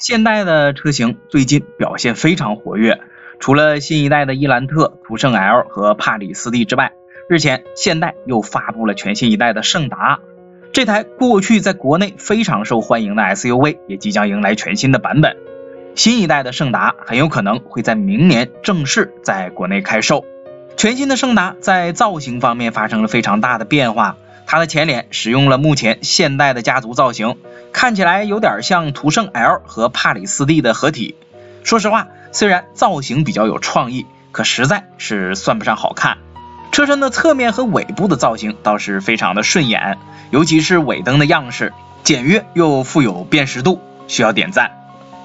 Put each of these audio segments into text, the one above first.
现代的车型最近表现非常活跃，除了新一代的伊兰特、途胜 L 和帕里斯蒂之外，日前现代又发布了全新一代的胜达。这台过去在国内非常受欢迎的 SUV 也即将迎来全新的版本。新一代的胜达很有可能会在明年正式在国内开售。全新的胜达在造型方面发生了非常大的变化，它的前脸使用了目前现代的家族造型，看起来有点像途胜 L 和帕里斯蒂的合体。说实话，虽然造型比较有创意，可实在是算不上好看。车身的侧面和尾部的造型倒是非常的顺眼，尤其是尾灯的样式，简约又富有辨识度，需要点赞。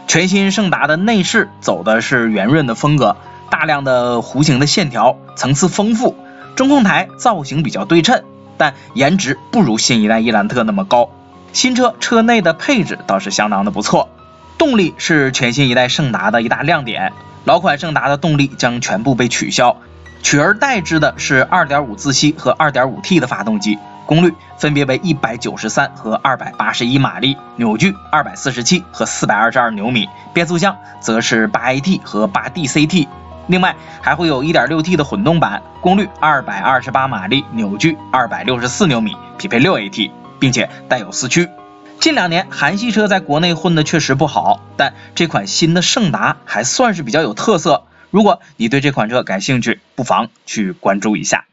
全新胜达的内饰走的是圆润的风格。大量的弧形的线条，层次丰富，中控台造型比较对称，但颜值不如新一代伊兰特那么高。新车车内的配置倒是相当的不错，动力是全新一代胜达的一大亮点。老款胜达的动力将全部被取消，取而代之的是2.5自吸和 2.5T 的发动机，功率分别为193和281马力，扭矩247和422牛米，变速箱则是 8AT 和 8DCT。另外还会有 1.6T 的混动版，功率228马力，扭矩264牛米，匹配 6AT，并且带有四驱。近两年韩系车在国内混的确实不好，但这款新的胜达还算是比较有特色。如果你对这款车感兴趣，不妨去关注一下。